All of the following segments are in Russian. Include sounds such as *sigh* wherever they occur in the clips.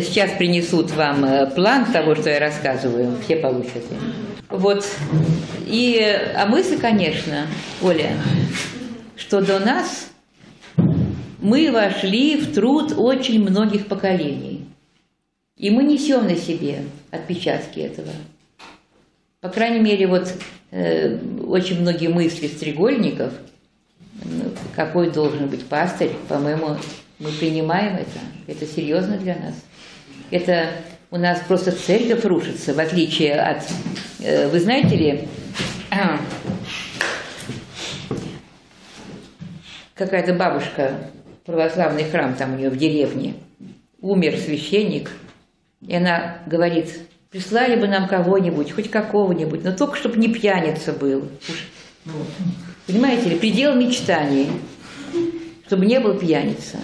сейчас принесут вам э, план того, что я рассказываю, все получат. Вот. И, а мысль, конечно, Оля, что до нас мы вошли в труд очень многих поколений. И мы несем на себе отпечатки этого. По крайней мере, вот э, очень многие мысли стрегольников, ну, какой должен быть пастырь, по-моему, мы принимаем это. Это серьезно для нас. Это у нас просто церковь рушится, в отличие от... Э, вы знаете ли, *clears throat* какая-то бабушка, православный храм там у нее в деревне, умер священник, и она говорит, прислали бы нам кого-нибудь, хоть какого-нибудь, но только чтобы не пьяница был. Понимаете ли, предел мечтаний, чтобы не был пьяница.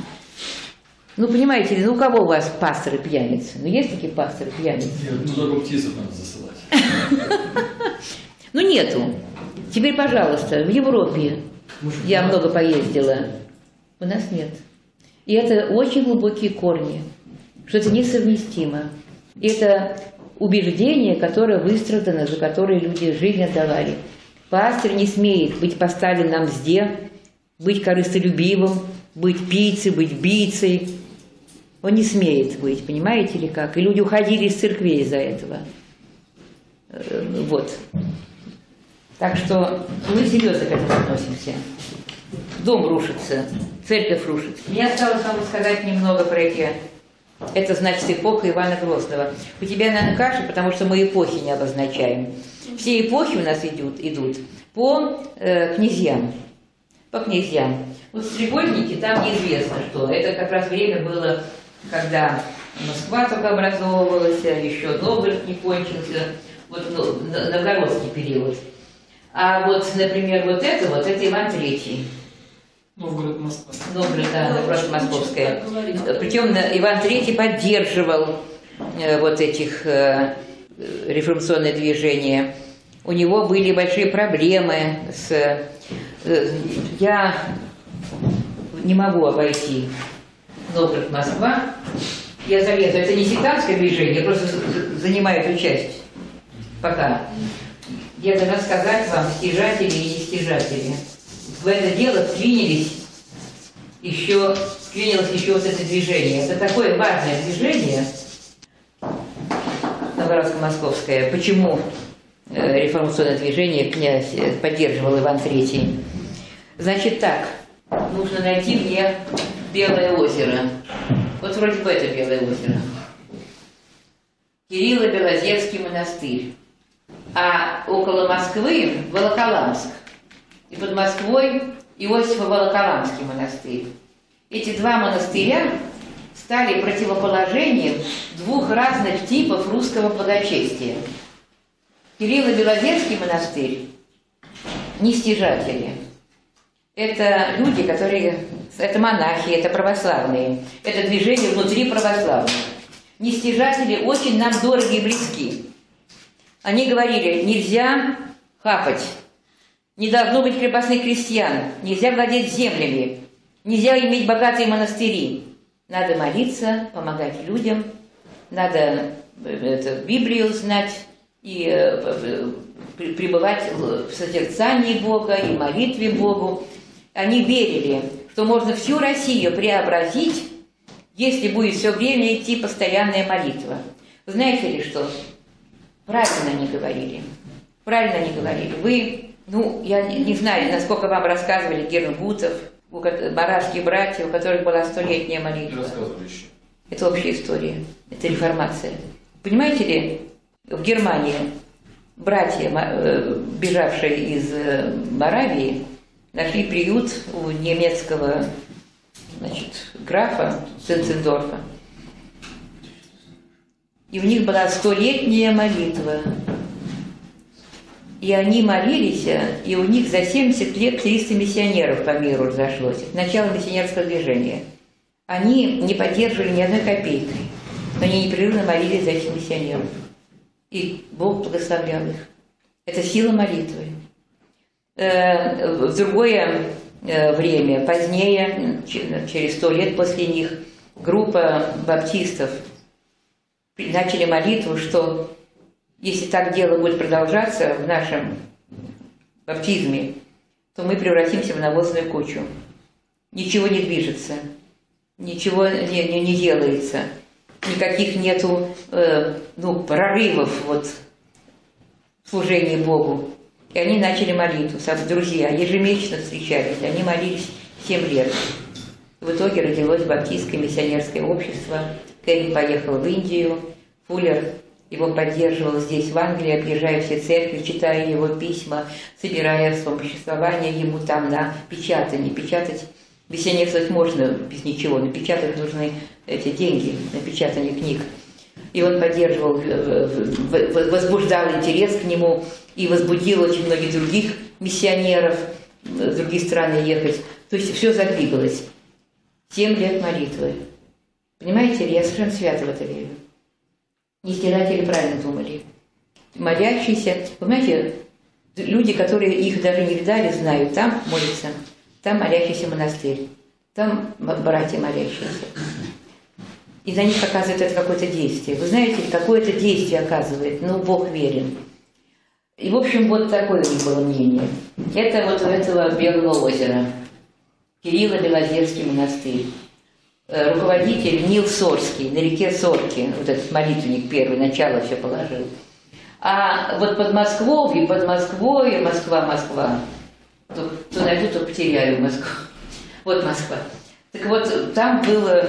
Ну, понимаете ли, ну у кого у вас пасторы пьяницы? Ну, есть такие пасторы пьяницы? Ну только птицу надо засылать. *laughs* Ну, нету. Теперь, пожалуйста, в Европе я много поездила. У нас нет. И это очень глубокие корни, что это несовместимо. И это убеждение, которое выстрадано, за которое люди жизнь отдавали. Пастор не смеет быть поставлен на мзде, быть корыстолюбивым, быть пийцей, быть бийцей, он не смеет быть, понимаете ли как? И люди уходили из церкви из-за этого. Э, вот. Так что мы серьезно к этому относимся. Дом рушится, церковь рушится. Мне осталось вам сказать немного про эти... Это значит эпоха Ивана Грозного. У тебя, наверное, каша, потому что мы эпохи не обозначаем. Все эпохи у нас идут, идут по э, князьям. По князьям. Вот стрегольники, там неизвестно что. Это как раз время было когда Москва только образовывалась, а еще Новгород не кончился, вот ну, новгородский период. А вот, например, вот это вот, это Иван Третий. Новгород, Москва. Новгород, да, просто московская. Причем Иван Третий поддерживал э, вот этих э, реформационные движения. У него были большие проблемы с... Э, я не могу обойти Новгород, Москва. Я залезу. Это не сектантское движение, я просто занимаю эту часть. Пока. Я должна сказать вам, стяжатели и не стяжатели. В это дело вклинились еще, вклинилось еще вот это движение. Это такое важное движение, Новгородско-Московское. Почему э, реформационное движение князь поддерживал Иван Третий? Значит так, нужно найти мне Белое озеро. Вот вроде бы это Белое озеро. Кирилло-Белозерский монастырь. А около Москвы Волоколамск. И под Москвой Иосифо-Волоколамский монастырь. Эти два монастыря стали противоположением двух разных типов русского благочестия. Кирилло-Белозерский монастырь – нестяжатели – это люди, которые... Это монахи, это православные. Это движение внутри православных. Нестяжатели очень нам дороги и близки. Они говорили, нельзя хапать, не должно быть крепостных крестьян, нельзя владеть землями, нельзя иметь богатые монастыри. Надо молиться, помогать людям, надо э, это, Библию знать и э, пребывать в созерцании Бога и молитве Богу. Они верили, что можно всю Россию преобразить, если будет все время идти постоянная молитва. Знаете ли что? Правильно они говорили. Правильно они говорили. Вы, ну, я не, не знаю, насколько вам рассказывали Гернгутов, барашские братья, у которых была столетняя молитва. Это общая история. Это реформация. Понимаете ли, в Германии братья, э, бежавшие из э, Моравии, нашли приют у немецкого значит, графа Цинцендорфа. И у них была столетняя молитва. И они молились, и у них за 70 лет 300 миссионеров по миру разошлось. Начало миссионерского движения. Они не поддерживали ни одной копейки, но они непрерывно молились за этих миссионеров. И Бог благословлял их. Это сила молитвы. Э, в другое э, время, позднее, через сто лет после них, группа баптистов начали молитву, что если так дело будет продолжаться в нашем баптизме, то мы превратимся в навозную кучу. Ничего не движется, ничего не, не, не делается, никаких нету э, ну, прорывов вот, в служении Богу. И они начали молитву, друзья, ежемесячно встречались, они молились 7 лет. В итоге родилось Баптистское миссионерское общество. Кэрри поехал в Индию, Фуллер его поддерживал здесь, в Англии, объезжая все церкви, читая его письма, собирая вспомоществование ему там на печатание. Печатать, миссионерствовать можно без ничего, но печатать нужны эти деньги на печатание книг. И он поддерживал, э, возбуждал интерес к нему и возбудил очень многих других миссионеров э, в другие страны ехать. То есть все задвигалось. Семь лет молитвы. Понимаете ли, я совершенно свято в это верю. Не стиратели правильно думали. Молящиеся, знаете, люди, которые их даже не видали, знают, там молятся, там молящийся монастырь, там братья молящиеся. И на них оказывает это какое-то действие. Вы знаете, какое-то действие оказывает, ну, Бог верен. И, в общем, вот такое было мнение. Это вот у этого Белого озера. Кирилла Белозерский монастырь. Э, Руководитель Нил Сорский, на реке Сорки, вот этот молитвенник первый, начало все положил. А вот под Москвой, под Москвой, Москва, Москва, то, то найду, то потеряю Москву. Вот Москва. Так вот, там был э,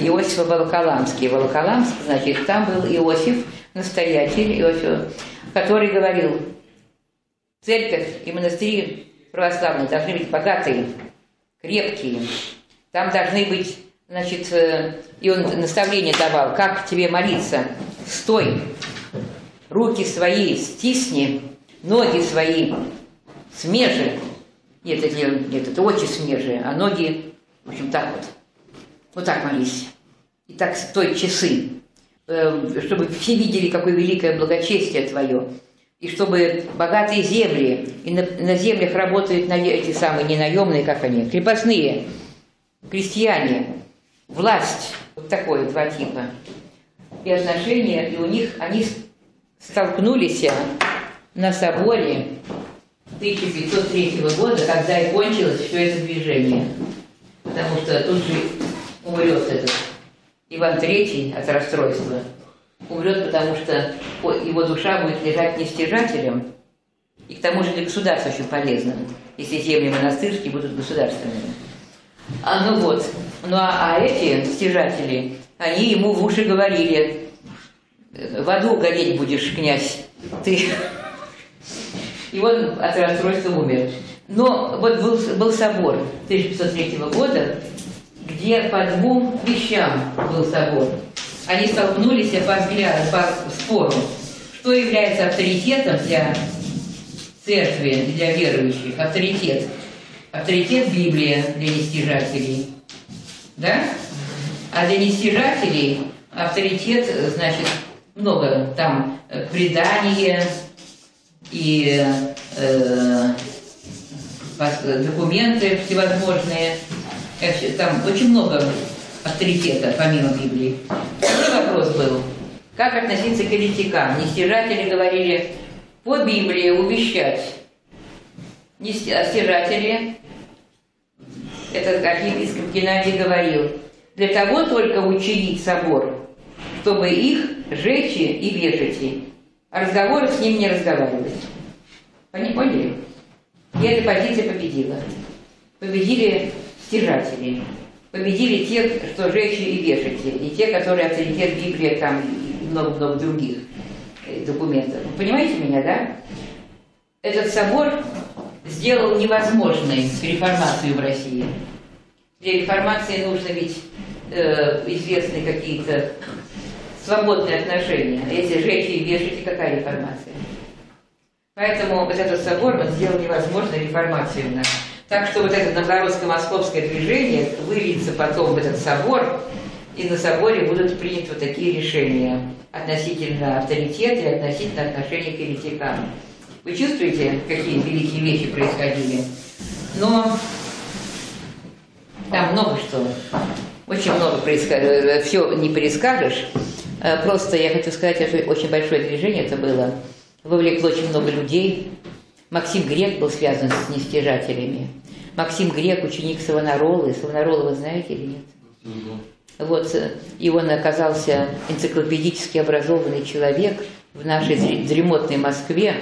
Иосиф Волоколамский. Волоколамск, значит, там был Иосиф, настоятель Иосиф, который говорил, церковь и монастыри православные должны быть богатые, крепкие. Там должны быть, значит, э, и он наставление давал, как тебе молиться. Стой, руки свои стисни, ноги свои смежи. Нет, это, не- нет, это очи смежи, а ноги, в общем, так вот. Вот так молись. И так стой часы, чтобы все видели, какое великое благочестие твое. И чтобы богатые земли, и на, на землях работают на, эти самые не наемные, как они, крепостные, крестьяне, власть, вот такое два типа. И отношения, и у них, они столкнулись на соборе 1503 года, когда и кончилось все это движение. Потому что тут же умрет этот Иван Третий от расстройства. Умрет, потому что его душа будет лежать не стяжателем, и к тому же для государства очень полезно, если земли монастырские будут государственными. А ну вот, ну а, а эти стяжатели, они ему в уши говорили, «Э, в аду гореть будешь, князь, ты. *laughs* И он от расстройства умер. Но вот был, был собор 1503 года, где по двум вещам был собор. Они столкнулись по взгляду, по спору, что является авторитетом для церкви, для верующих. Авторитет. Авторитет Библия для нестяжателей. Да? А для нестяжателей авторитет, значит, много там э, предание и э, документы всевозможные. Э, Там очень много авторитета помимо Библии. Второй вопрос был, как относиться к еретикам? Нестяжатели говорили по Библии увещать. Нести- а этот архиепископ Геннадий говорил, для того только учинить собор, чтобы их жечи и вешати, а разговоры с ним не разговаривать. Поняли? И эта позиция победила. Победили стяжатели, победили тех, что жечи и вешати, и те, которые авторитет Библии там и много-много других э, документов. Вы понимаете меня, да? Этот собор сделал невозможной реформацию в России. Для реформации нужно ведь э, известные какие-то свободные отношения. Эти жечи и вешайте, какая реформация? Поэтому вот этот собор он сделал невозможной реформацию у нас. Так что вот это новгородско-московское движение выльется потом в этот собор, и на соборе будут приняты вот такие решения относительно авторитета и относительно отношения к еретикам. Вы чувствуете, какие великие вещи происходили? Но там много что. Очень много происходит. Все не перескажешь. Э, Просто я хочу сказать, что очень большое движение это было. Вовлекло очень много людей. Максим Грек был связан с нестяжателями. Максим Грек, ученик Савонаролы. Савонарола вы знаете или нет? Вот, э, и он оказался энциклопедически образованный человек в нашей дре- дремотной Москве,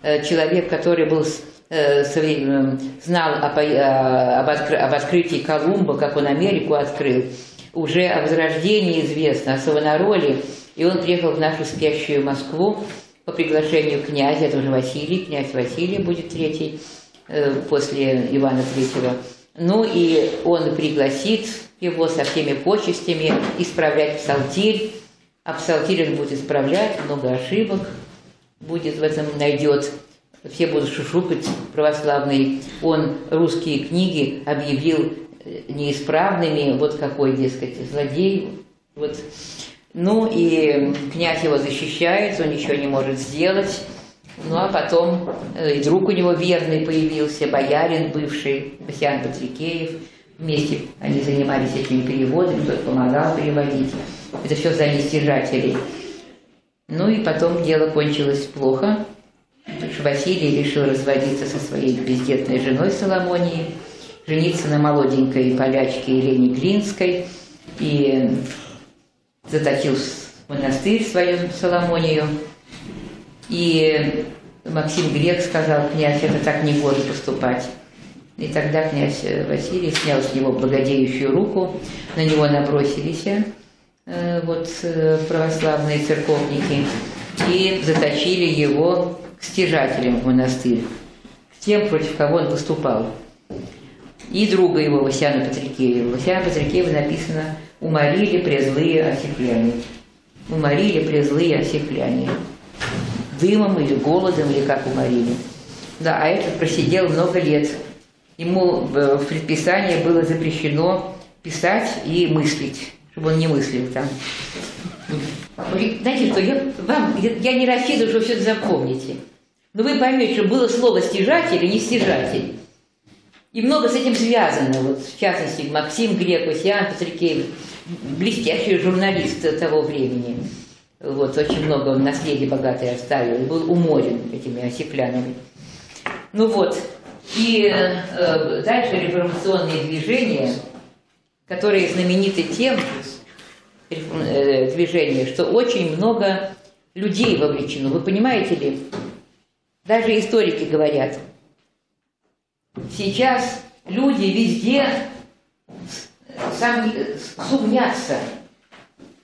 Э, человек, который был э, знал об, откры- об открытии Колумба, как он Америку открыл, уже о Возрождении известно, о Савонароле, и он приехал в нашу спящую Москву по приглашению князя, это уже Василий, князь Василий будет третий, э, после Ивана Третьего. Ну и он пригласит его со всеми почестями исправлять псалтирь, а псалтирь он будет исправлять, много ошибок будет в этом найдет. Все будут шушукать православные. Он русские книги объявил э, неисправными, вот какой, дескать, злодей. Вот. Ну и князь его защищает, он ничего не может сделать. Ну а потом э, и друг у него верный появился, боярин бывший, Басян Патрикеев. Вместе они занимались этими переводами, тот помогал переводить. Это все за нестяжателей. Ну и потом дело кончилось плохо. Василий решил разводиться со своей бездетной женой Соломонией, жениться на молоденькой полячке Елене Глинской и заточил в монастырь свою Соломонию. И Максим Грек сказал, князь, это так не может поступать. И тогда князь Василий снял с него благодеющую руку, на него набросились э, вот э, православные церковники и заточили его к стяжателям в монастырь, к тем, против кого он выступал. И друга его, Васяна Патрикеева. Васяна Патрикеева написано «Уморили презлые осипляне». Уморили презлые осипляне. Дымом или голодом, или как уморили. Да, а этот просидел много лет. Ему в в предписании было запрещено писать и мыслить, чтобы он не мыслил там. Знаете что, я, вам, я, не рассчитываю, что все это запомните. Но вы поймете, что было слово «стяжатель» и «не стяжатель». И много с этим связано. Вот, в частности, Максим Грек, Васян Патрикеев, блестящий журналист того времени. Вот, очень много он наследие богатое оставил. Был уморен этими осиплянами. Ну вот. И э, дальше реформационные движения, которые знамениты тем, э, движения, что очень много людей вовлечено. Вы понимаете ли? Даже историки говорят, сейчас люди везде сам, сумнятся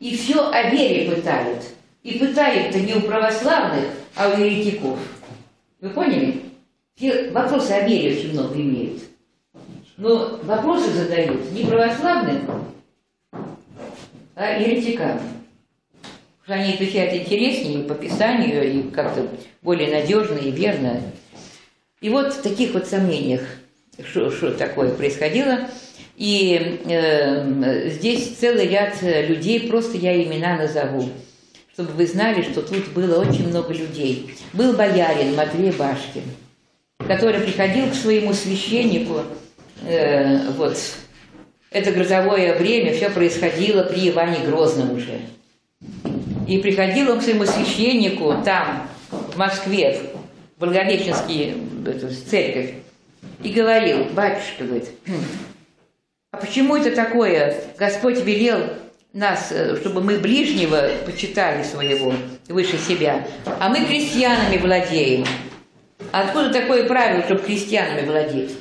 и все о вере пытают. И пытают-то не у православных, а у еретиков. Вы поняли? Все вопросы о вере очень много имеют. Но вопросы задают не православным, а еретикам. Потому что они отвечают интереснее по Писанию и как-то более надежно и верно. И вот в таких вот сомнениях, что, такое происходило. И э, здесь целый ряд людей, просто я имена назову, чтобы вы знали, что тут было очень много людей. Был боярин Матвей Башкин, который приходил к своему священнику, э, вот, это грозовое время, все происходило при Иване Грозном уже. И приходил он к своему священнику там, в Москве, Благовещенский эту, церковь, и говорил, батюшка, говорит, «Хм, а почему это такое? Господь велел нас, э, чтобы мы ближнего почитали своего выше себя, а мы крестьянами владеем. Откуда такое правило, чтобы крестьянами владеть?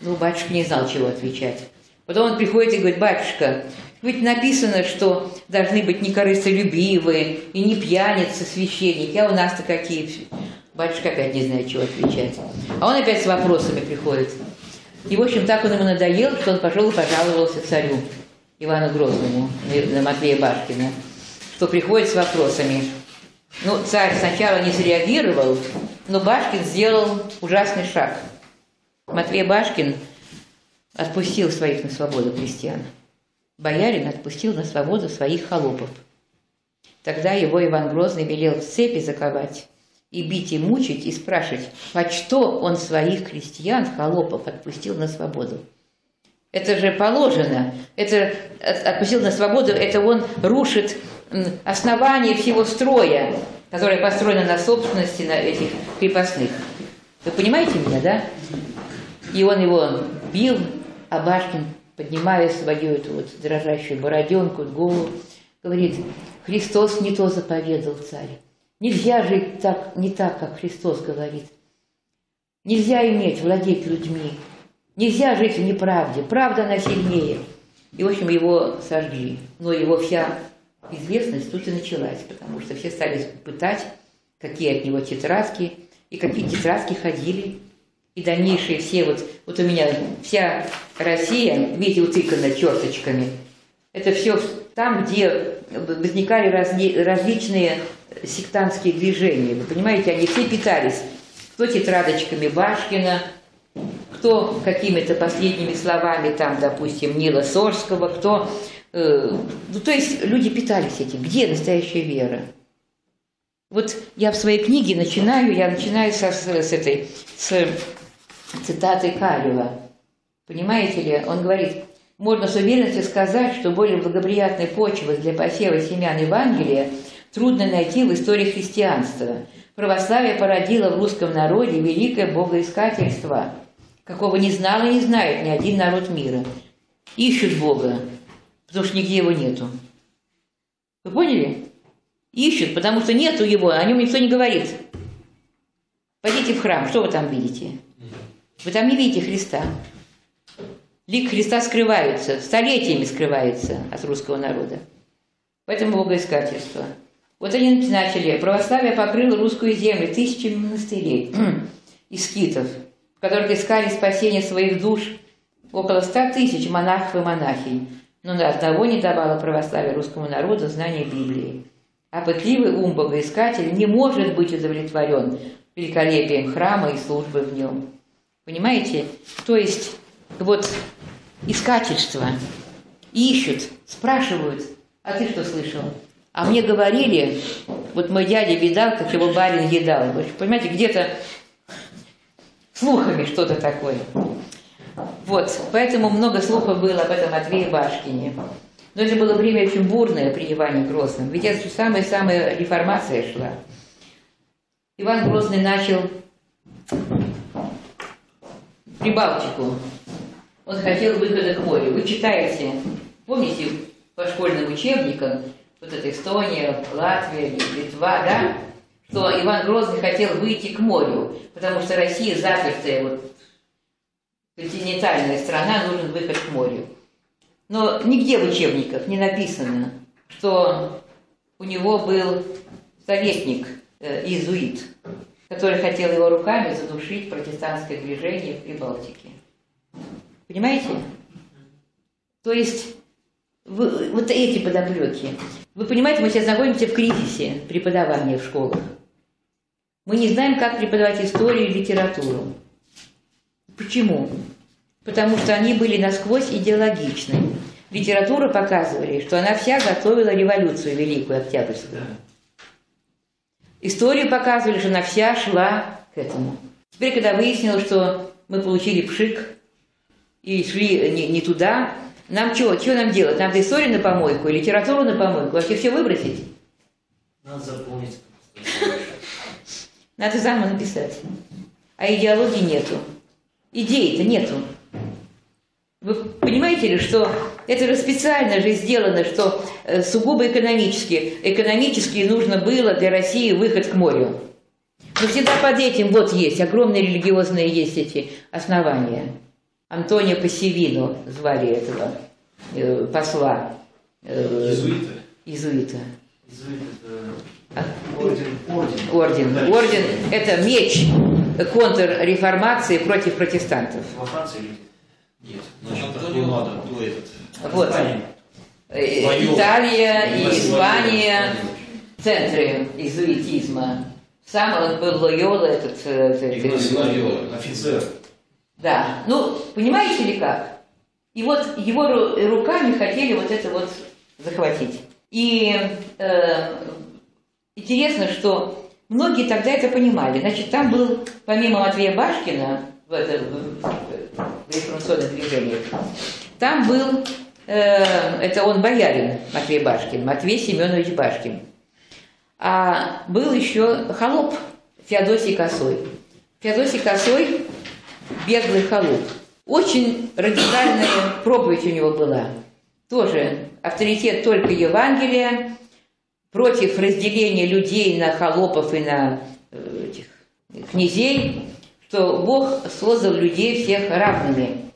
Ну, батюшка не знал, чего отвечать. Потом он приходит и говорит, батюшка, ведь написано, что должны быть не корыстолюбивые и не пьяницы священники, а у нас-то какие? Батюшка опять не знает, чего отвечать. А он опять с вопросами приходит. И, в общем, так он ему надоел, что он пошел и пожаловался царю Ивану Грозному, на Матвея Башкина, что приходит с вопросами. Ну, царь сначала не среагировал, но Башкин сделал ужасный шаг. Матвей Башкин отпустил своих на свободу крестьян. Боярин отпустил на свободу своих холопов. Тогда его Иван Грозный велел в цепи заковать и бить и мучить, и спрашивать, по что он своих крестьян, холопов, отпустил на свободу. Это же положено. Это от- отпустил на свободу, это он рушит основание всего строя, которое построено на собственности на этих крепостных. Вы понимаете меня, да? И он его бил, а Башкин, поднимая свою эту вот дрожащую бороденку, голову, говорит, Христос не то заповедал царь. Нельзя жить так, не так, как Христос говорит. Нельзя иметь, владеть людьми. Нельзя жить в неправде. Правда, она сильнее. И, в общем, его сожгли. Но его вся известность тут и началась, потому что все стали пытать, какие от него тетрадки, и какие тетрадки ходили. И дальнейшие все, вот, вот у меня вся Россия, видите, утыкана черточками. Это все там, где возникали разли- различные сектантские движения. Вы понимаете, они все питались. Кто тетрадочками Башкина, кто какими-то последними словами, там, допустим, Нила Сорского, кто... э, ну, то есть люди питались этим. Где настоящая вера? Вот я в своей книге начинаю, я начинаю со, с, с этой, с цитаты Калева. Понимаете ли, он говорит, можно с уверенностью сказать, что более благоприятной почвы для посева семян Евангелия трудно найти в истории христианства. Православие породило в русском народе великое богоискательство, какого не знал и не знает ни один народ мира. Ищут Бога, потому что нигде его нету. Вы поняли? Ищут, потому что нету его, о нем никто не говорит. Пойдите в храм, что вы там видите? Вы там не видите Христа. Лик Христа скрывается, столетиями скрывается от русского народа. Поэтому богоискательство. Вот они начали. Православие покрыло русскую землю тысячами монастырей и скитов, в которых искали спасение своих душ около ста тысяч монахов и монахинь. Но ни одного не давало православие русскому народу знания Библии. А пытливый ум богоискателя не может быть удовлетворен великолепием храма и службы в нем. Понимаете? То есть вот искательство. Ищут, спрашивают, а ты что слышал? А мне говорили, вот мой дядя видал, как его барин едал. Вы понимаете, где-то слухами что-то такое. Вот, поэтому много слухов было об этом Матвее Башкине. Но это было время очень бурное при Иване Грозном. Ведь это самая-самая реформация шла. Иван Грозный начал Прибалтику. Он хотел выхода к морю. Вы читаете, помните, по школьным учебникам, вот это Эстония, Латвия, Литва, да, что Иван Грозный хотел выйти к морю, потому что Россия запертая, вот, континентальная страна, нужен выход к морю. Но нигде в учебниках не написано, что у него был советник, э, иезуит, который хотел его руками задушить протестантское движение в Прибалтике. Понимаете? То есть вы- вот эти подоплеки. Вы понимаете, мы сейчас находимся в кризисе преподавания в школах. Мы не знаем, как преподавать историю и литературу. Почему? Потому что они были насквозь идеологичны. Литература показывали, что она вся готовила революцию великую Октябрьскую. Историю показывали, что она вся шла к этому. Теперь, когда выяснилось, что мы получили пшик и шли не, не туда, нам что, что нам делать? Надо историю на помойку и литературу на помойку, вообще все выбросить? Надо запомнить. Надо заново написать. А идеологии нету. Идеи-то нету. Вы понимаете ли, что это же специально же сделано, что э, сугубо экономически. Экономически нужно было для России выход к морю. Но всегда под этим вот есть, огромные религиозные есть эти основания. Антонио Пассивино звали этого э, посла. э, Иезуиты? Иезуита. Иезуит А, это орден, орден. Орден. Орден – это меч контрреформации против протестантов. Во Франции или Нет. Значит, такой надо, кто этот? Вот. Испания? Э. Италия и. Испания – центры иезуитизма. Сам он был Лойола, этот... э, э, Игнатий Лойола, офицер. Да. Ну, понимаете ли как? И вот его ру- руками хотели вот это вот захватить. И э, интересно, что многие тогда это понимали. Значит, там был, помимо Матвея Башкина, в, это, в, движениях. Там был, э, это он боярин Матвей Башкин, Матвей Семенович Башкин. А был еще холоп Феодосий Косой. Феодосий Косой – беглый холоп. Очень радикальная проповедь у него была. Тоже авторитет только Евангелия, против разделения людей на холопов и на э, этих князей, что Бог создал людей всех равными.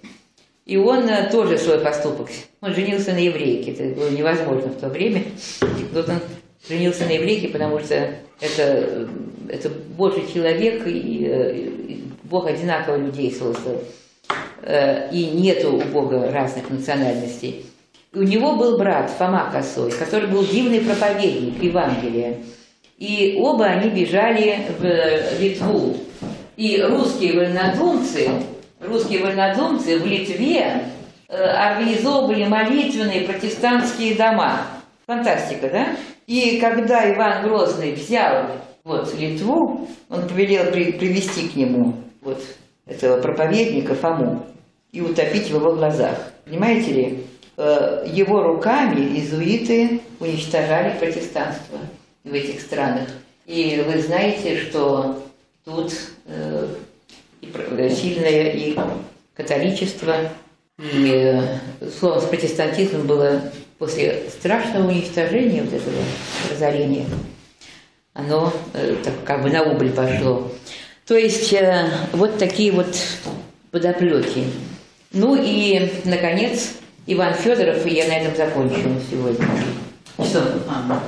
И он э, тоже свой поступок. Он женился на еврейке. Это было невозможно в то время. Вот он женился на еврейке, потому что это, э, это Божий человек, и, и Бог одинаково людей создал. Э, И нету у Бога разных национальностей. И у него был брат Фома Косой, который был дивный проповедник Евангелия. И оба они бежали в Литву. И русские вольнодумцы, русские вольнодумцы в Литве э, организовывали молитвенные протестантские дома. Фантастика, да? И когда Иван Грозный взял вот Литву, он повелел при- привести к нему вот этого проповедника Фому и утопить в его глазах. Понимаете ли, Э, его руками иезуиты уничтожали протестанство в этих странах. И вы знаете, что тут э, про- сильное и католичество, и э, словом с протестантизмом было после страшного уничтожения вот этого разорения, оно э, так как бы на убыль пошло. То есть э, вот такие вот подоплеки. Ну и, наконец, Иван Федоров, и я на этом закончу сегодня. Что? А,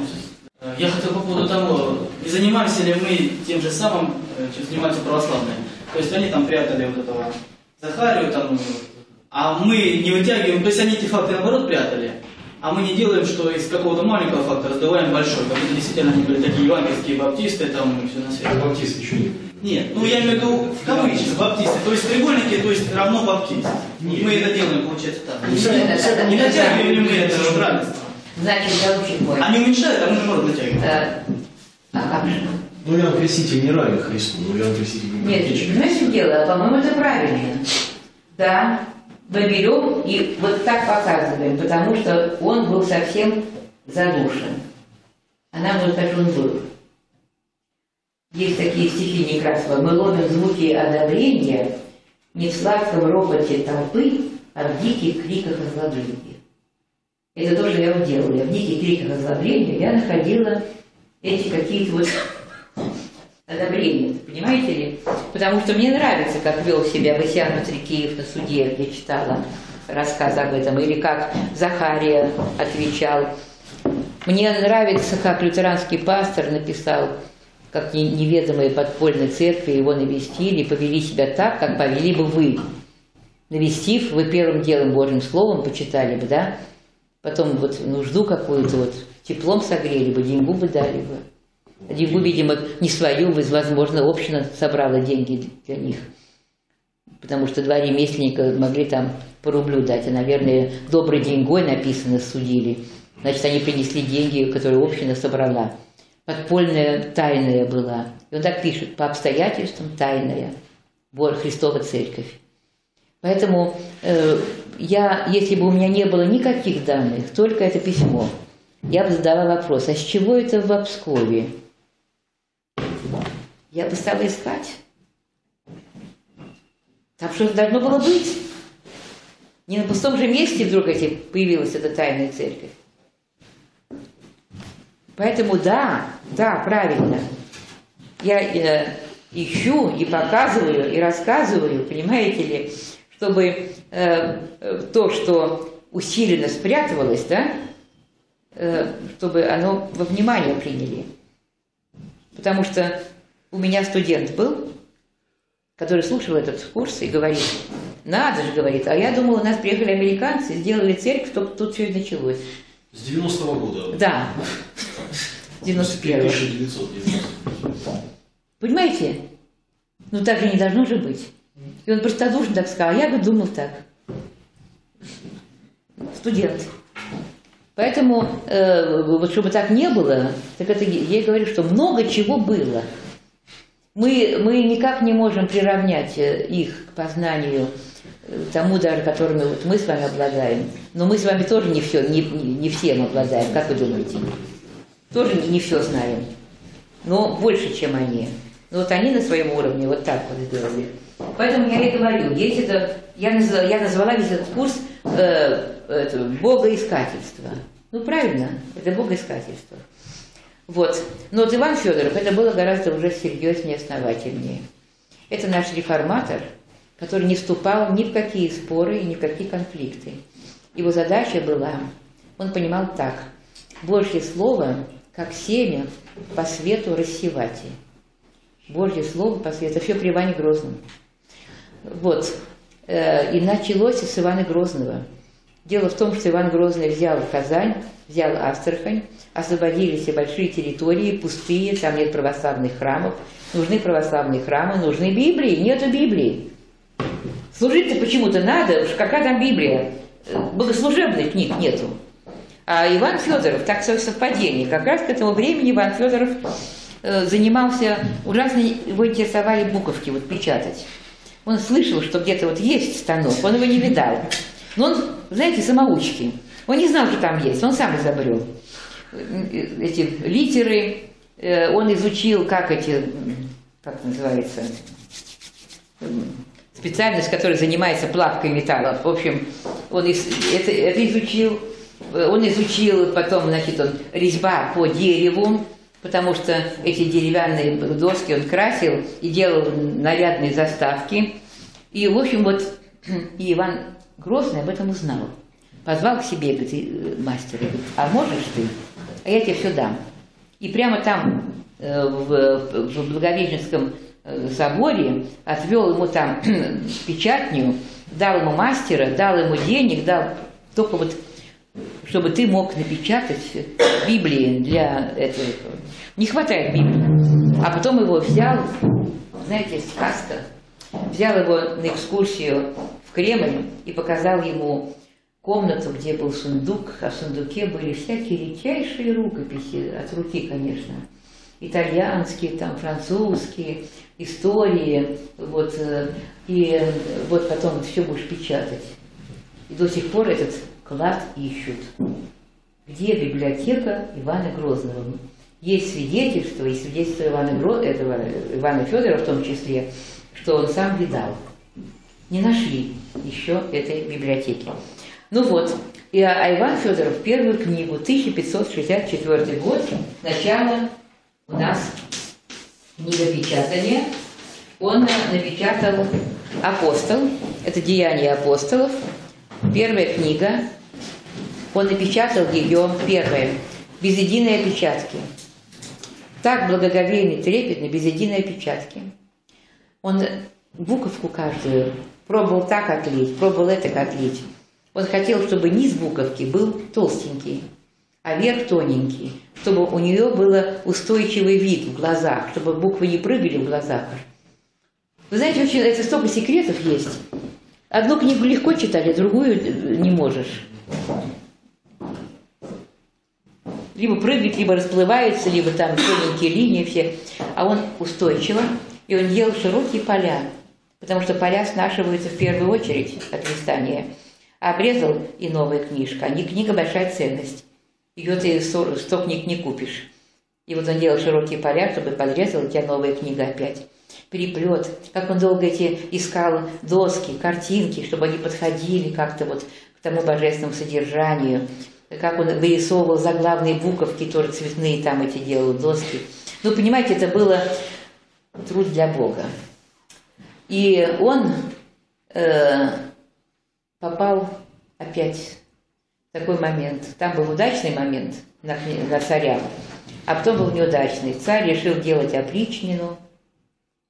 э, Я хотел по поводу того, не занимаемся ли мы тем же самым, э, чем занимаются православные. То есть они там прятали вот этого Захарию, там, а мы не вытягиваем, то есть они эти факты наоборот прятали, а мы не делаем, что из какого-то маленького факта раздуваем большой, как это действительно они были такие евангельские баптисты, там и все на свете. Баптисты еще не Нет, ну я имею в виду в кавычках баптисты, то есть треугольники, то есть равно баптист. И мы это делаем, получается, так. Не натягиваем ли мы это же равенство? Значит, голубчик мой. Они уменьшают, а мы наоборот натягиваем. э, а как же? Ну, Иоанн Креститель не равен Христу, но Иоанн Креститель не Нет, понимаете, чем дело? По-моему, это правильно. Да, мы берем и вот так показываем, потому что он был совсем задушен. А нам нужно, как он был. Есть такие стихи Некрасова. Мы ловим звуки одобрения не в сладком ропоте толпы, а в диких криках озлобления. Это тоже я делала. В диких криках озлобления я находила эти какие-то вот одобрения, понимаете ли? Потому что мне нравится, как вел себя Васян Матрикеев на суде, я читала рассказ об этом, или как Захария отвечал. Мне нравится, как лютеранский пастор написал, как не- неведомые подпольные церкви его навестили повели себя так, как повели бы вы. Навестив, вы первым делом Божьим Словом почитали бы, да? Потом вот нужду какую-то вот теплом согрели бы, деньгу бы дали бы. Деньгу, видимо, не свою, возможно, община собрала деньги для них. Потому что два ремесленника могли там по рублю дать, а, наверное, доброй деньгой написано судили. Значит, они принесли деньги, которые община собрала. Подпольная, тайная была. И он так пишет, по обстоятельствам тайная. Христова Церковь. Поэтому э, я, если бы у меня не было никаких данных, только это письмо, я бы задала вопрос, а с чего это в Обскове? Я бы стала искать. Там что-то должно было быть. Не на пустом же месте вдруг эти, появилась эта тайная церковь. Поэтому да, да, правильно. Я э, ищу и показываю, и рассказываю, понимаете ли, чтобы э, э, то, что усиленно спрятывалось, да, э, чтобы оно во внимание приняли. Потому что у меня студент был, который слушал этот курс и говорит, надо же, говорит, а я думал, у нас приехали американцы, сделали церковь, только тут все и началось. С 90-го года. Да, 91 1990. Понимаете? Ну так же не должно же быть. И он простодушно так сказал, я бы думал так. Студент. Поэтому, э, вот чтобы так не было, так это я говорю, что много чего было. Мы, мы никак не можем приравнять э, их к познанию э, тому даже, которыми вот мы с вами обладаем. Но мы с вами тоже не все, не, не всем обладаем, как вы думаете? Тоже не, все знаем, но больше, чем они. Но вот они на своем уровне вот так вот сделали. Поэтому я и говорю, есть это, я назвала, я назвала весь этот курс э, это, богоискательство. Ну правильно, это богоискательство. Вот. Но вот Иван Федоров, это было гораздо уже серьезнее, основательнее. Это наш реформатор, который не вступал ни в какие споры и ни в какие конфликты. Его задача была, он понимал так, Божье Слово, как семя, по свету рассевать. Божье Слово по свету, все при Иване Грозном. Вот. Э, и началось с Ивана Грозного. Дело в том, что Иван Грозный взял Казань, взял Астрахань, освободили все большие территории, пустые, там нет православных храмов. Нужны православные храмы, нужны Библии, нету Библии. Служить-то почему-то надо, уж какая там Библия. Богослужебных книг нету. А Иван Федоров, так все совпадение, как раз к этому времени Иван Федоров э, занимался, ужасно его интересовали буковки вот печатать. Он слышал, что где-то вот есть станок, он его не видал. Но он, знаете, самоучки. Он не знал, что там есть, он сам изобрел эти литеры, э, он изучил, как эти, как называется, специальность, которая занимается плавкой металлов. В общем, он это, это изучил. Он изучил потом, значит, он резьба по дереву, потому что эти деревянные доски он красил и делал нарядные заставки. И, в общем, вот *clears throat* и Иван Грозный об этом узнал. Позвал к себе говорит, «Э, мастера, говорит, а можешь ты? А я тебе все дам. И прямо там, э, в, в Благовещенском э, соборе, отвел ему там *clears throat* печатню, дал ему мастера, дал ему денег, дал только вот, чтобы ты мог напечатать Библии для этого. Не хватает Библии. А потом его взял, знаете, сказка, взял его на экскурсию в Кремль и показал ему комнату, где был сундук, а в сундуке были всякие редчайшие рукописи, от руки, конечно, итальянские, там, французские, истории, вот, э, и вот потом все будешь печатать. И до сих пор этот клад ищут. Где библиотека Ивана Грозного? Есть свидетельство, и свидетельство Ивана, Гро... этого, Ивана Федора в том числе, что он сам видал. Не нашли еще этой библиотеки. Ну вот, и а Иван Федоров первую книгу, 1564 год, начало у нас книгопечатания, он напечатал «Апостол», это «Деяния апостолов», первая книга, он напечатал ее, первая, без единой опечатки. Так благоговейный, трепетный, без единой опечатки. Он буковку каждую пробовал так отлить, пробовал это отлить. Он хотел, чтобы низ буковки был толстенький, а верх тоненький, чтобы у нее был устойчивый вид в глазах, чтобы буквы не прыгали в глазах. Вы знаете, очень, это столько секретов есть. Одну книгу легко читали, другую не можешь. Либо прыгает, либо расплывается, либо там тоненькие линии все. А он устойчиво, и он делал широкие поля, потому что поля снашиваются в первую очередь от листания. Обрезал и новая книжка. А не книга большая ценность. Ее ты сто книг не купишь. И вот он делал широкие поля, чтобы подрезал, у тебя новая книга опять. Переплет, как он долго эти искал доски, картинки, чтобы они подходили как-то вот к тому божественному содержанию. Как он вырисовывал заглавные буковки, тоже цветные там эти делал доски. Ну, понимаете, это было труд для Бога. И он э, попал опять в такой момент. Там был удачный момент на, на царя, а потом был неудачный. Царь решил делать опричнину.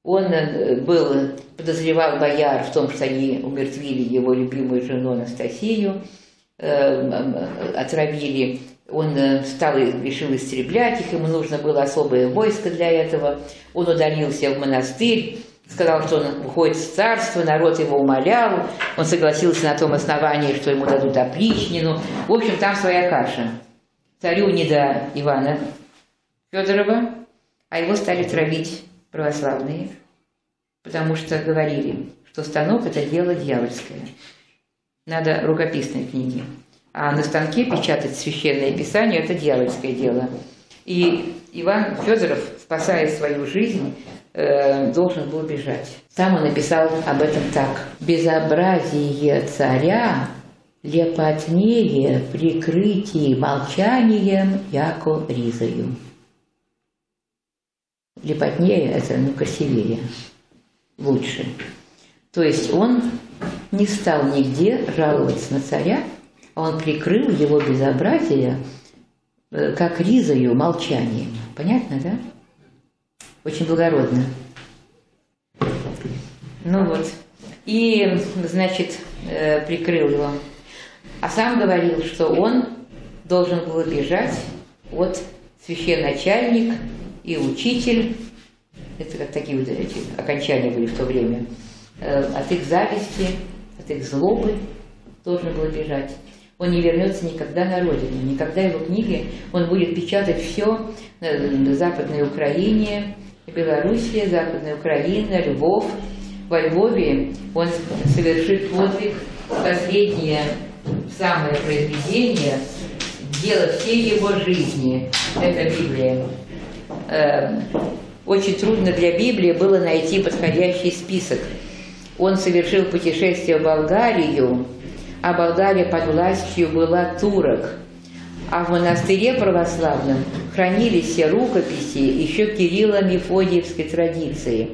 Он э, был, подозревал бояр в том, что они умертвили его любимую жену Анастасию, отравили. Он э, стал и решил истреблять их, ему нужно было особое войско для этого. Он удалился в монастырь, сказал, что он уходит в царство, народ его умолял, он согласился на том основании, что ему дадут опричнину. В общем, там своя каша. Царю не до Ивана Федорова, а его стали травить православные, потому что говорили, что станок – это дело дьявольское. Надо рукописные книги. А на станке печатать священное писание – это дьявольское дело. И Иван Федоров, спасая свою жизнь, э, должен был бежать. Сам он написал об этом так. «Безобразие царя лепотнее прикрытии молчанием, яко ризою». Лепотнее – это ну, красивее, лучше. То есть он не стал нигде жаловаться на царя, а он прикрыл его безобразие э, как ризою молчанием. Понятно, да? Очень благородно. Ну вот. И, значит, э, прикрыл его. А сам говорил, что он должен был бежать от священначальник и учитель. Это как такие вот эти окончания были в то время. Э, от их зависти, от их злобы должен был бежать. Он не вернется никогда на родину, никогда его книги, он будет печатать все на Западной Украине, Белоруссия, Западная Украина, Львов. Во Львове он совершит подвиг, последнее самое произведение, дело всей его жизни, это Библия. Эм, очень трудно для Библии было найти подходящий список. Он совершил путешествие в Болгарию, а Болгария под властью была турок. А в монастыре православном хранились все рукописи еще Кирилла-Мефодиевской традиции.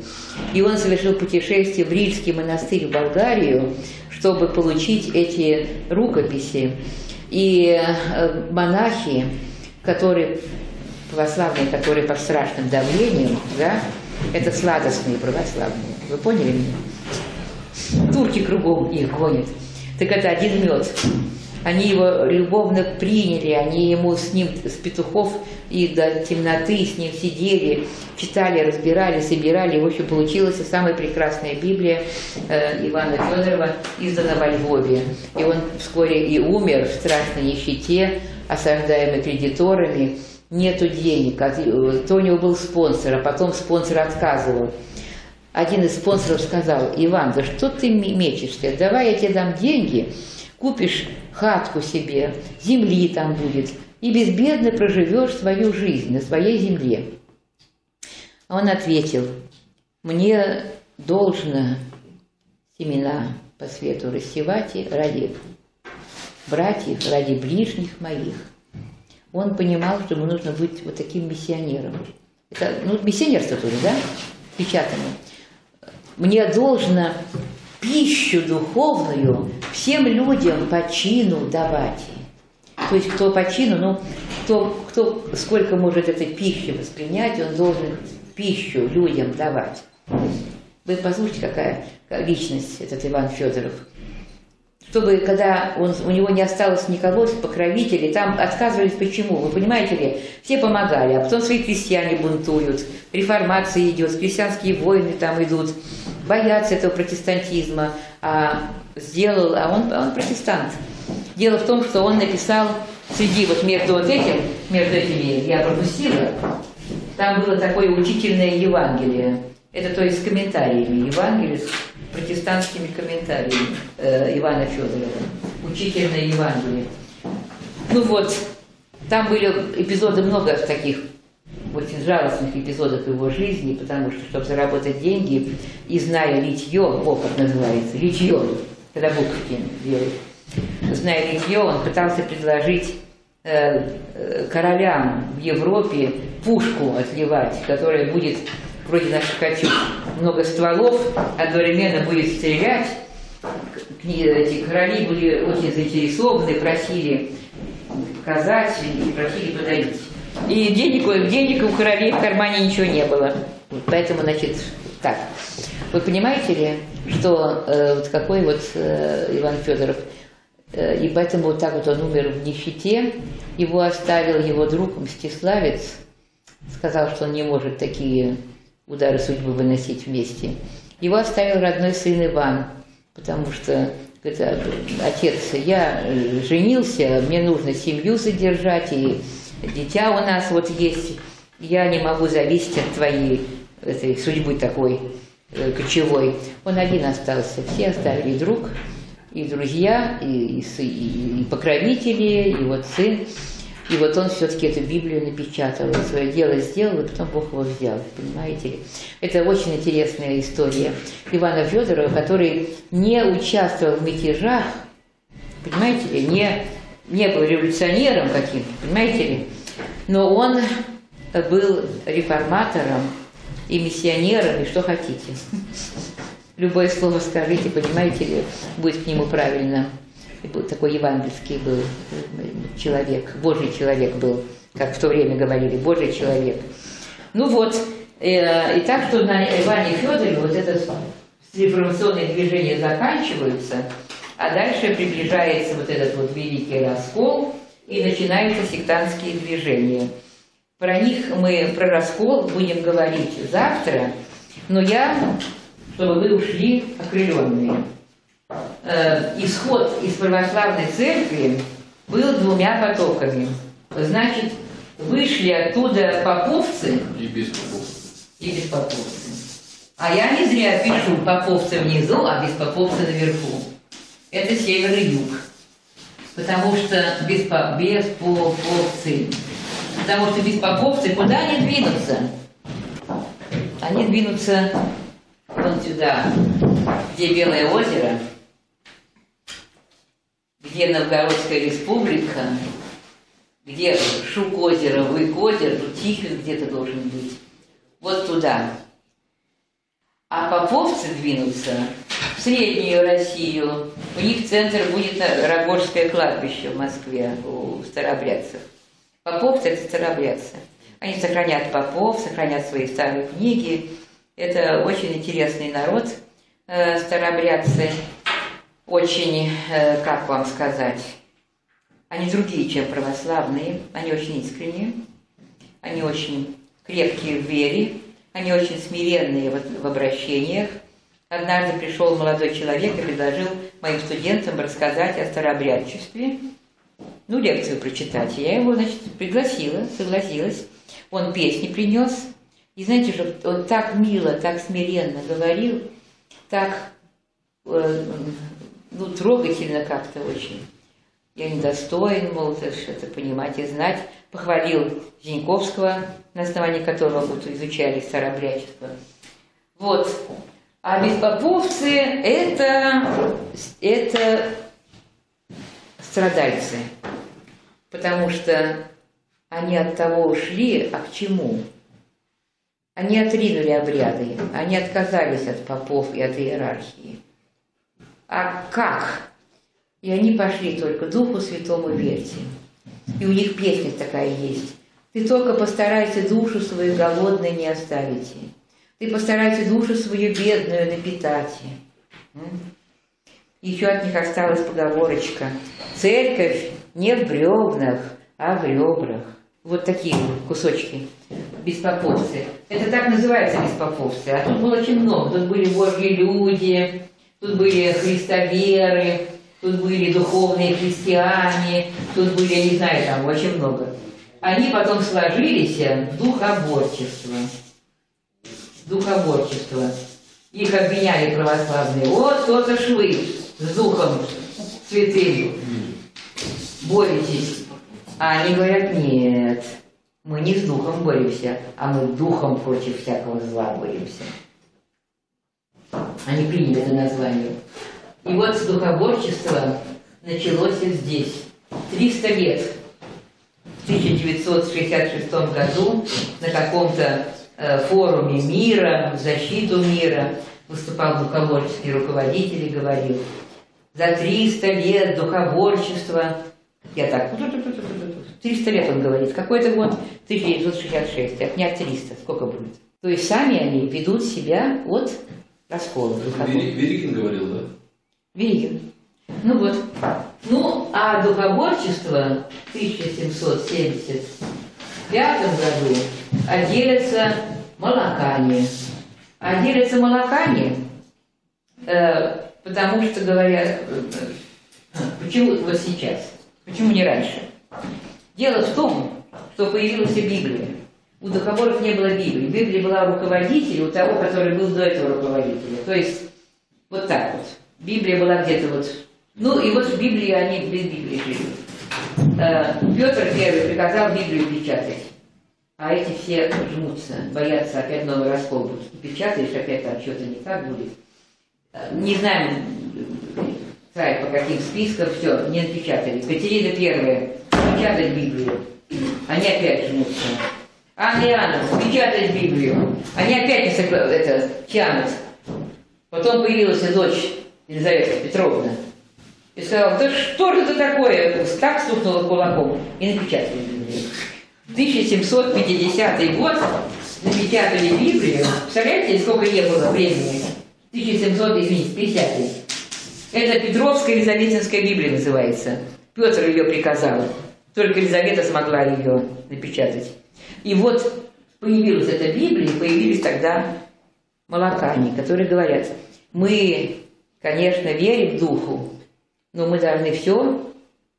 И он совершил путешествие в Рильский монастырь в Болгарию, чтобы получить эти рукописи. И э, монахи, которые православные, которые под страшным давлением, да, это сладостные православные. Вы поняли меня? Турки кругом их гонят. Так это один мед. Они его любовно приняли, они ему с ним, с петухов и до темноты с ним сидели, читали, разбирали, собирали. В общем, получилась самая прекрасная Библия э, Ивана Федорова, издана во Львове. И он вскоре и умер в страшной нищете, осаждаемый кредиторами. Нету денег. То у него был спонсор, а потом спонсор отказывал. Один из спонсоров сказал, Иван, да что ты мечешься, давай я тебе дам деньги, купишь хатку себе, земли там будет, и безбедно проживешь свою жизнь на своей земле. Он ответил, мне должно семена по свету рассевать ради братьев, ради ближних моих. Он понимал, что ему нужно быть вот таким миссионером. Это, ну, миссионерство тоже, да, печатано мне должно пищу духовную всем людям по чину давать. То есть кто по чину, ну, кто, кто сколько может этой пищи воспринять, он должен пищу людям давать. Вы послушайте, какая личность этот Иван Федоров чтобы когда он, у него не осталось никого, покровителей, там отказывались. Почему, вы понимаете ли, все помогали, а потом свои крестьяне бунтуют, реформация идет, крестьянские войны там идут, боятся этого протестантизма, а сделал, а он, он протестант. Дело в том, что он написал среди вот между вот этим, между этими я пропустила, там было такое учительное Евангелие, это то есть с комментариями, Евангелие протестантскими комментариями э, Ивана Федорова, учитель на. Ну вот, там были эпизоды много таких очень жалостных эпизодов его жизни, потому что, чтобы заработать деньги, и зная литье, опыт называется, литье, когда буквки делают, зная литье, он пытался предложить э, э, королям в Европе пушку отливать, которая будет вроде наших качух, много стволов, одновременно будет стрелять. Эти короли были очень заинтересованы, просили показать и просили подарить. И денег, денег у королей в кармане ничего не было. Поэтому, значит, так. Вы понимаете ли, что э, вот какой вот э, Иван Федоров, э, и поэтому вот так вот он умер в нищете, его оставил его друг Мстиславец, сказал, что он не может такие удары судьбы выносить вместе. Его оставил родной сын Иван, потому что это отец, я женился, мне нужно семью содержать, и дитя у нас вот есть, я не могу зависеть от твоей этой судьбы такой э, кочевой. Он один остался, все оставили друг, и друзья, и, и- и покровители, и вот сын. И вот он все-таки эту Библию напечатал, и свое дело сделал, и потом Бог его взял, понимаете ли. Это очень интересная история Ивана Федорова, который не участвовал в мятежах, понимаете ли, не, не был революционером каким-то, понимаете ли, но он был реформатором и миссионером, и что хотите. Любое слово скажите, понимаете ли, будет к нему правильно. Такой евангельский был э, человек, Божий человек был, как в то время говорили, Божий человек. Ну вот, э, и так что на Иване Федорове вот это реформационные движения заканчиваются, а дальше приближается вот этот вот великий раскол, и начинаются сектантские движения. Про них мы, про раскол, будем говорить завтра, но я, чтобы вы ушли окрыленные. Э, исход из православной церкви был двумя потоками. Значит, вышли оттуда поповцы И без попов. и беспоповцы. А я не зря пишу поповцы внизу, а беспоповцы наверху. Это север и юг. Потому что беспо- беспоповцы. Потому что беспоповцы куда они двинутся? Они двинутся вон сюда, где Белое озеро, где Новгородская республика, где Шук озеро, Вык озеро, тут Тихвин где-то должен быть. Вот туда. А поповцы двинутся в Среднюю Россию. У них центр будет Рогожское кладбище в Москве, у старобрядцев. Поповцы – это старобрядцы. Они сохранят попов, сохранят свои старые книги. Это очень интересный народ, э, старобрядцы. Очень, э, как вам сказать, они другие, чем православные. Они очень искренние, они очень крепкие в вере, они очень смиренные в, в обращениях. Однажды пришел молодой человек и предложил моим студентам рассказать о старообрядчестве, ну, лекцию прочитать. Я его, значит, пригласила, согласилась. Он песни принес. И знаете же, он так мило, так смиренно говорил, так э, ну, трогательно как-то очень. Я недостоин, мол, что-то понимать и знать. Похвалил Зиньковского, на основании которого вот изучали старообрядчество. Вот. А беспоповцы это, это страдальцы. Потому что они от того ушли, а к чему? Они отринули обряды, они отказались от попов и от иерархии. А как? И они пошли только Духу Святому верьте. И у них песня такая есть. Ты только постарайся душу свою голодной не оставите. Ты постарайся душу свою бедную напитать. Еще от них осталась поговорочка. Церковь не в бревнах, а в ребрах. Вот такие кусочки беспоповцы. Это так называется беспоповцы. А тут было очень много. Тут были божьи люди, тут были христоверы, тут были духовные христиане, тут были, я не знаю, там очень много. Они потом сложились в духоборчество. Духоборчество. Их обвиняли православные. Вот то-то ж вы с духом святым боретесь. А они говорят, нет, мы не с духом боремся, а мы духом против всякого зла боремся. Они приняли это название. И вот с духоборчества началось и здесь. 300 лет. В 1966 году на каком-то э, форуме мира, в защиту мира, выступал духоборческий руководитель и говорил, за 300 лет духоборчества, я так, 300 лет он говорит, какой-то год 1966, отнять 300, сколько будет? То есть сами они ведут себя от Вери- Верикин говорил, да? Великин. Ну вот. Ну, а духоборчество в 1775 году отделятся молокане. А делятся молокане, э, потому что говорят, э, почему вот сейчас, почему не раньше? Дело в том, что появилась Библия. У духоборов не было Библии. Библия была у у того, который был до этого руководителя. То есть вот так вот. Библия была где-то вот... Ну и вот в Библии они без Библии жили. Э, Петр Первый приказал Библию печатать. А эти все жмутся, боятся опять новый раскол будет. Печатаешь, опять там что-то не так будет. Э, Не знаем, царь по каким спискам, все, не напечатали. Катерина Первая, печатать Библию. Они опять жмутся. Анна Иоанновна, печатать Библию. Они опять не согла- это, тянут. Потом появилась дочь Елизавета Петровна. И сказала, да что же это такое? Так стукнула кулаком и напечатали Библию. 1750 год напечатали Библию. Представляете, сколько не было времени? 1700, извините, 50 Это Петровская Елизаветинская Библия называется. Петр ее приказал. Только Елизавета смогла ее напечатать. И вот появилась эта Библия, появились тогда молокане, которые говорят, мы, конечно, верим Духу, но мы должны все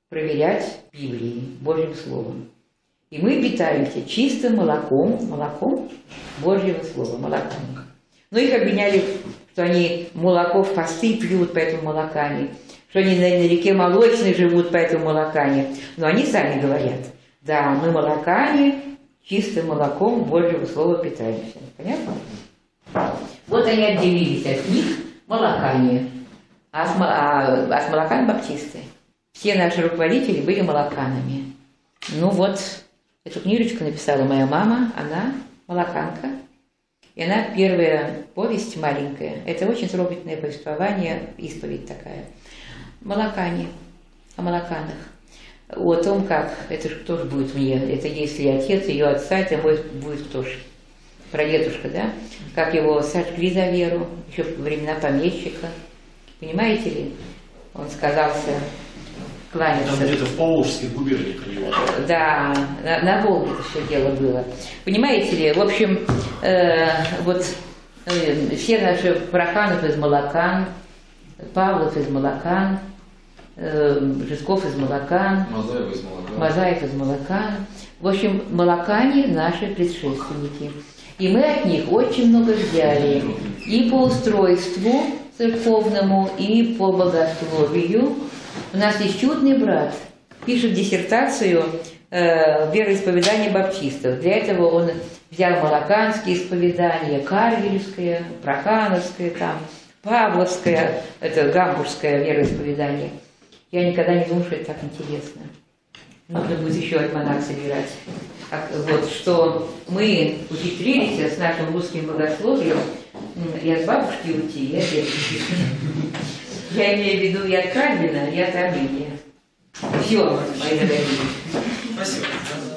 проверять Библией, Божьим Словом. И мы питаемся чистым молоком, молоком Божьего Слова, молоком. Но их обвиняли, что они молоко в посты пьют, поэтому молокане, что они на, на реке Молочной живут, поэтому молокане. Но они сами говорят, да, мы молокане, чистым молоком Божьего Слова питаемся. Понятно? Вот они отделились от них молокане, а с, а, а с молоками баптисты. Все наши руководители были молоканами. Ну вот, эту книжечку написала моя мама, она молоканка. И она первая повесть маленькая. Это очень трогательное повествование, исповедь такая. Молокане, о молоканах. О том, как, это же кто же будет мне, это если отец ее отца, это мой будет кто ж, прадедушка, да? Как его сожгли за веру, еще во времена помещика. Понимаете ли? Он сказался Там кланяться. где-то в Поволжской губернии у него. Да, на, на Волге это все дело было. Понимаете ли, в общем, э, вот э, все наши Проханов из Молокан, Павлов из Молокан, э, Жесков из Молокан, Мазаева из молока. Мазаев из Молокан. В общем, молокане наши предшественники. И мы от них очень много взяли. И по устройству церковному, и по богословию. У нас есть чудный брат, пишет диссертацию э, вероисповедания баптистов. Для этого он взял молоканские исповедания, Карвельское, Прохановское, там, Павловское, это гамбургское вероисповедание. Я никогда не думала, что это так интересно. Нужно будет еще альманах собирать. А, Вот что мы ухитрились с нашим русским богословием и от бабушки уйти, дедушки. Я имею в виду и от Кальвина, и от Армения. Все, мои дорогие. Спасибо.